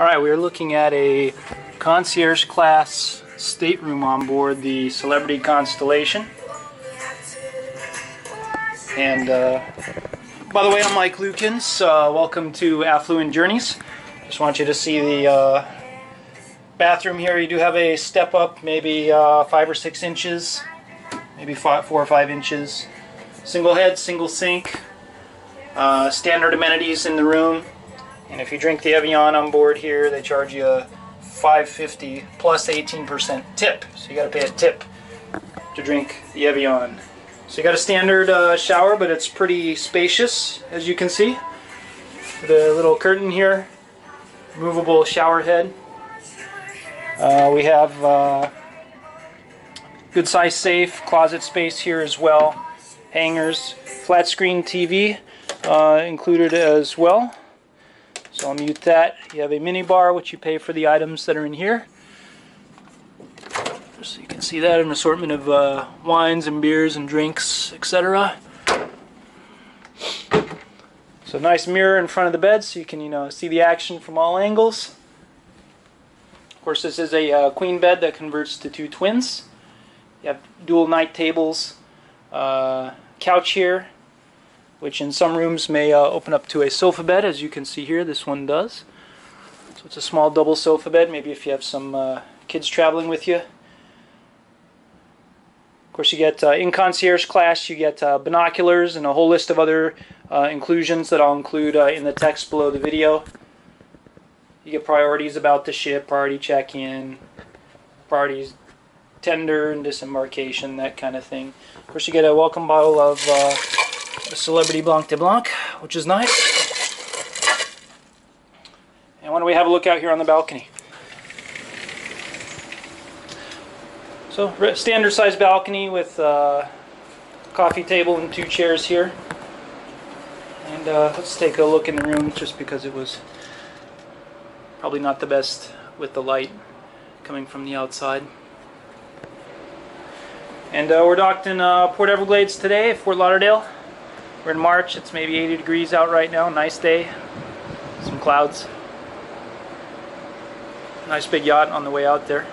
Alright, we are looking at a concierge class stateroom on board the Celebrity Constellation. And uh, by the way, I'm Mike Lukins. Uh, welcome to Affluent Journeys. Just want you to see the uh, bathroom here. You do have a step up, maybe uh, five or six inches, maybe five, four or five inches. Single head, single sink, uh, standard amenities in the room. And if you drink the Evian on board here, they charge you a 550 plus 18% tip. So you got to pay a tip to drink the Evian. So you got a standard uh, shower, but it's pretty spacious, as you can see. The little curtain here, movable shower head. Uh, we have uh, good size safe, closet space here as well. Hangers, flat screen TV uh, included as well. So I'll mute that. You have a mini bar, which you pay for the items that are in here. So you can see that an assortment of uh, wines and beers and drinks, etc. So nice mirror in front of the bed, so you can you know see the action from all angles. Of course, this is a uh, queen bed that converts to two twins. You have dual night tables, uh, couch here, which in some rooms may uh, open up to a sofa bed, as you can see here, this one does. So it's a small double sofa bed, maybe if you have some uh, kids traveling with you. Of course, you get uh, in concierge class, you get uh, binoculars and a whole list of other uh, inclusions that I'll include uh, in the text below the video. You get priorities about the ship, priority check-in, priorities tender and disembarkation, that kind of thing. Of course, you get a welcome bottle of the Celebrity Blanc de Blanc, which is nice. And why don't we have a look out here on the balcony? So, standard size balcony with uh, coffee table and two chairs here. And uh, let's take a look in the room just because it was probably not the best with the light coming from the outside. And uh, we're docked in uh, Port Everglades today, Fort Lauderdale. We're in March, it's maybe 80 degrees out right now, nice day. Some clouds. Nice big yacht on the way out there.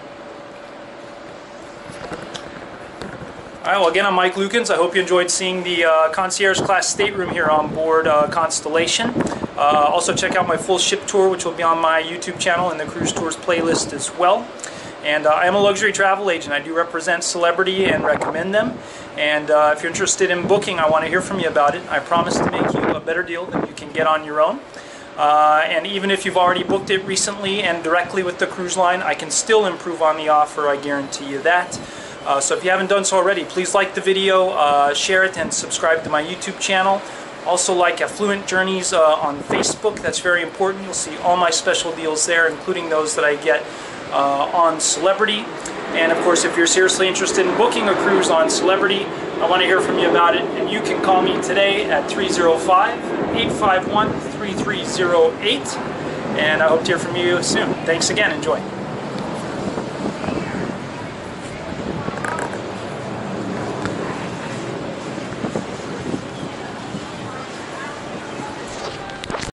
Alright, well again I'm Mike Lukins. I hope you enjoyed seeing the uh, concierge class stateroom here on board uh, Constellation. Uh, also check out my full ship tour which will be on my YouTube channel in the cruise tours playlist as well. And uh, I am a luxury travel agent. I do represent Celebrity and recommend them. And uh, if you're interested in booking, I want to hear from you about it. I promise to make you a better deal than you can get on your own. Uh, and even if you've already booked it recently and directly with the cruise line, I can still improve on the offer, I guarantee you that. Uh, so if you haven't done so already, please like the video, uh, share it, and subscribe to my YouTube channel. Also like Affluent Journeys uh, on Facebook, that's very important. You'll see all my special deals there, including those that I get uh, on Celebrity. And of course, if you're seriously interested in booking a cruise on Celebrity, I want to hear from you about it. And you can call me today at 305-851-3308. And I hope to hear from you soon. Thanks again. Enjoy.